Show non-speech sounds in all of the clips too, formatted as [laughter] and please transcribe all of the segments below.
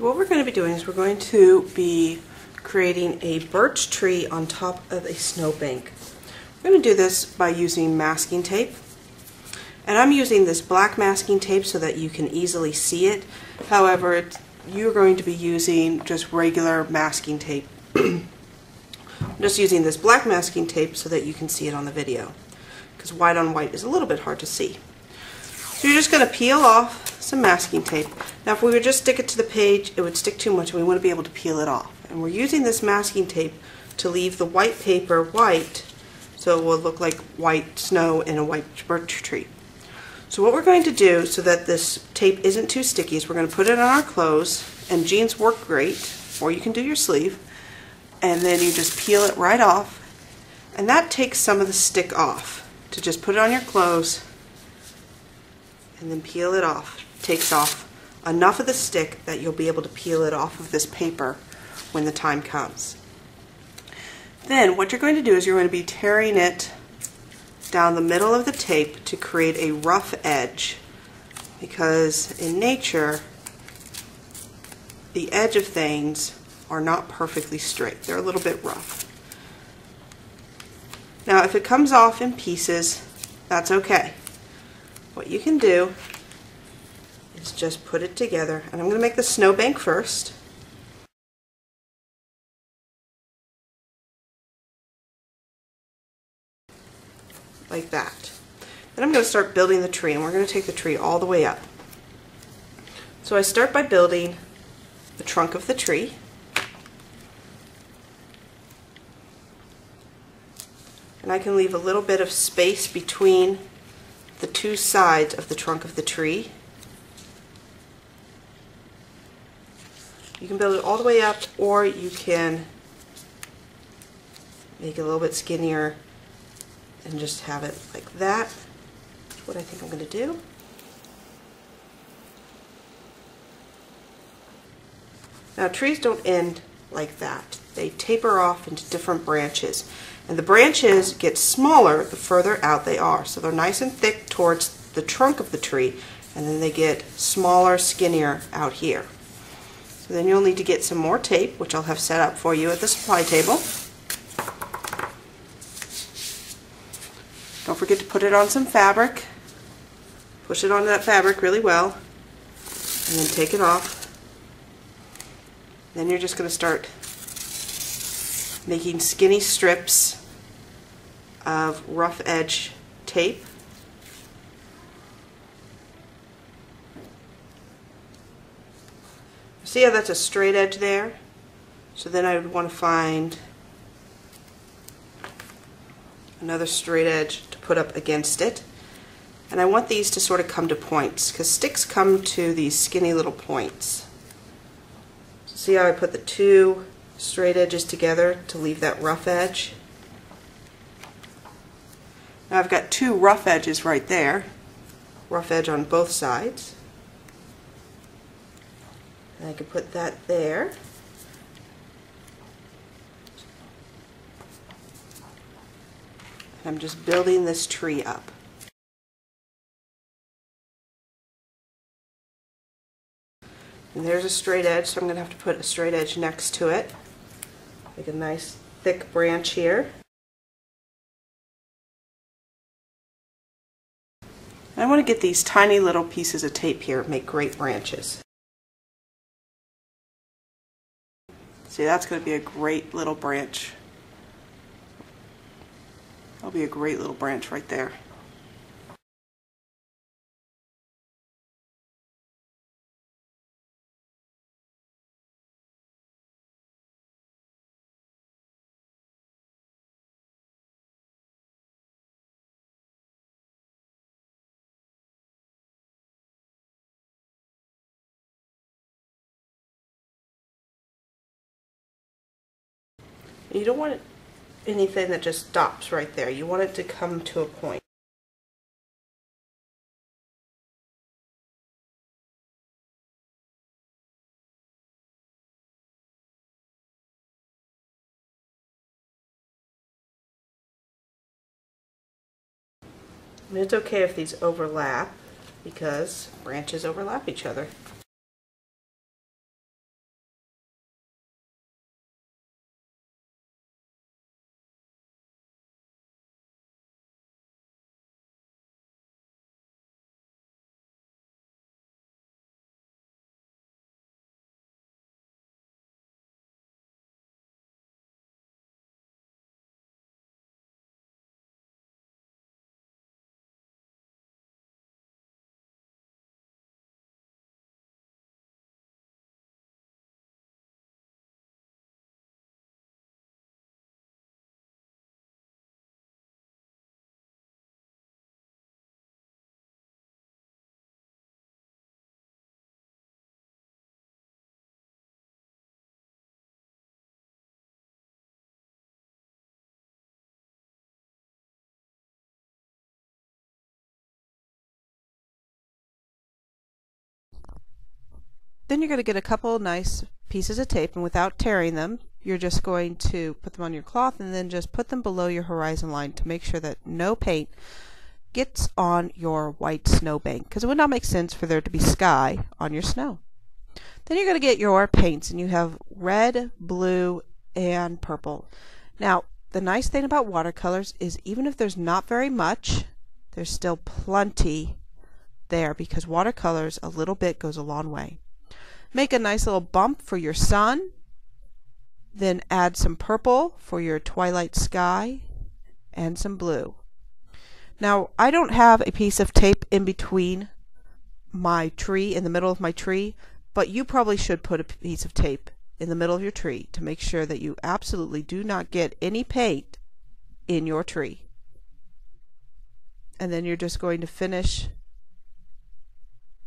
what we're going to be doing is we're going to be creating a birch tree on top of a snowbank. We're going to do this by using masking tape. And I'm using this black masking tape so that you can easily see it. However, you're going to be using just regular masking tape. [clears throat] I'm just using this black masking tape so that you can see it on the video. Because white on white is a little bit hard to see. So you're just going to peel off some masking tape. Now if we would just stick it to the page, it would stick too much and we want to be able to peel it off. And we're using this masking tape to leave the white paper white so it will look like white snow in a white birch tree. So what we're going to do so that this tape isn't too sticky is we're going to put it on our clothes and jeans work great or you can do your sleeve and then you just peel it right off and that takes some of the stick off to just put it on your clothes and then peel it off. Takes off enough of the stick that you'll be able to peel it off of this paper when the time comes. Then what you're going to do is you're going to be tearing it down the middle of the tape to create a rough edge because in nature the edge of things are not perfectly straight. They're a little bit rough. Now if it comes off in pieces, that's okay. What you can do is just put it together. And I'm going to make the snowbank first. Like that. Then I'm going to start building the tree, and we're going to take the tree all the way up. So I start by building the trunk of the tree. And I can leave a little bit of space between the two sides of the trunk of the tree. You can build it all the way up or you can make it a little bit skinnier and just have it like that. That's what I think I'm going to do. Now trees don't end like that. They taper off into different branches. And the branches get smaller the further out they are. So they're nice and thick towards the trunk of the tree, and then they get smaller, skinnier out here. Then you'll need to get some more tape, which I'll have set up for you at the supply table. Don't forget to put it on some fabric. Push it onto that fabric really well, and then take it off. Then you're just going to start making skinny strips of rough edge tape. See how that's a straight edge there? So then I would want to find another straight edge to put up against it. And I want these to sort of come to points because sticks come to these skinny little points. See how I put the two straight edges together to leave that rough edge? Now I've got two rough edges right there, rough edge on both sides. And I can put that there. I'm just building this tree up. And there's a straight edge, so I'm going to have to put a straight edge next to it. Make a nice thick branch here. I want to get these tiny little pieces of tape here, make great branches. See, that's going to be a great little branch. That'll be a great little branch right there. You don't want anything that just stops right there. You want it to come to a point. And it's okay if these overlap because branches overlap each other. Then you're going to get a couple of nice pieces of tape and without tearing them, you're just going to put them on your cloth and then just put them below your horizon line to make sure that no paint gets on your white snowbank because it would not make sense for there to be sky on your snow. Then you're going to get your paints and you have red, blue, and purple. Now, the nice thing about watercolors is even if there's not very much, there's still plenty there because watercolors, a little bit goes a long way. Make a nice little bump for your sun. Then add some purple for your twilight sky and some blue. Now, I don't have a piece of tape in between my tree, in the middle of my tree, but you probably should put a piece of tape in the middle of your tree to make sure that you absolutely do not get any paint in your tree. And then you're just going to finish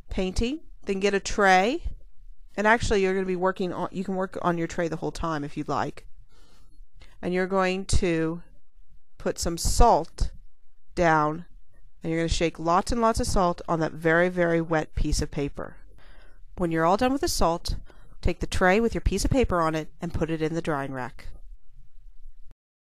painting. Then get a tray. And actually, you're going to be working on, you can work on your tray the whole time if you'd like. And you're going to put some salt down and you're going to shake lots and lots of salt on that very, very wet piece of paper. When you're all done with the salt, take the tray with your piece of paper on it and put it in the drying rack.